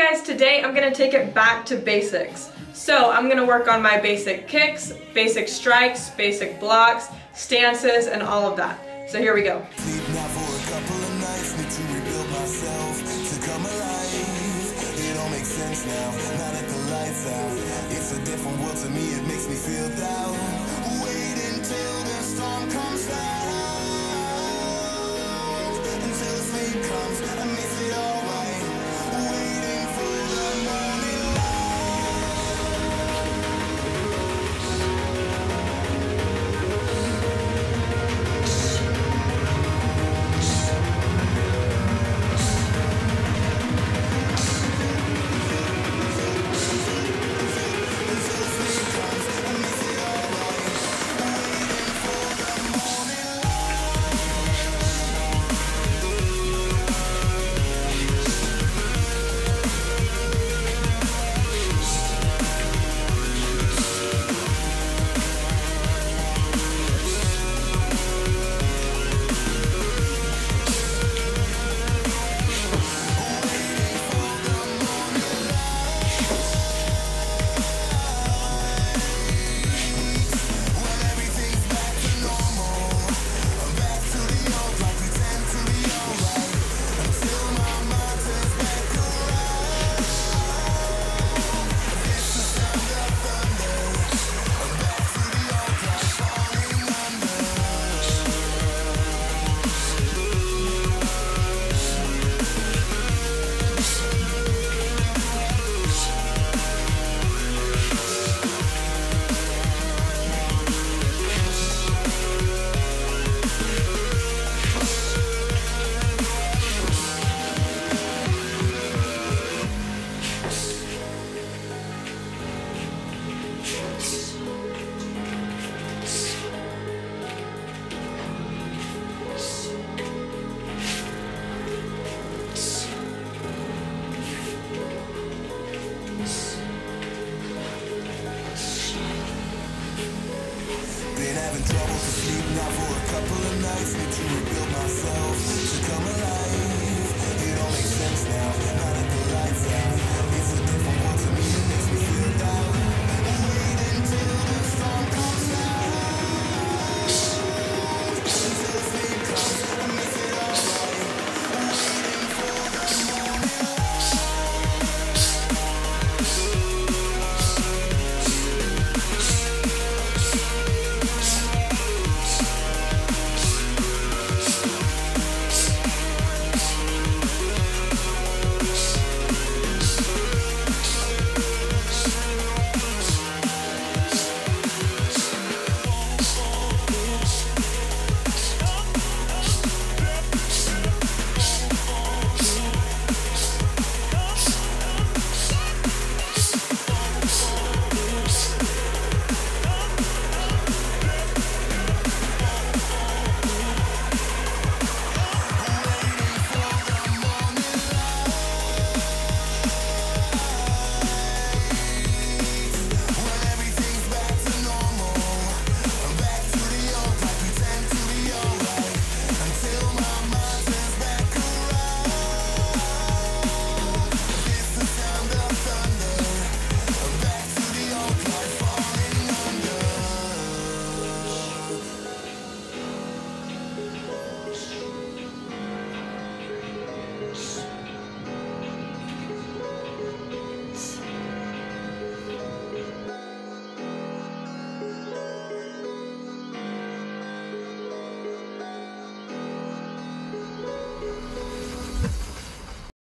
guys, today I'm gonna take it back to basics. So I'm gonna work on my basic kicks, basic strikes, basic blocks, stances, and all of that. So here we go. It's a different world to me, it makes me feel down. Trouble to sleep now for a couple of nights Need to rebuild myself to come alive. It all makes sense now, now that the lights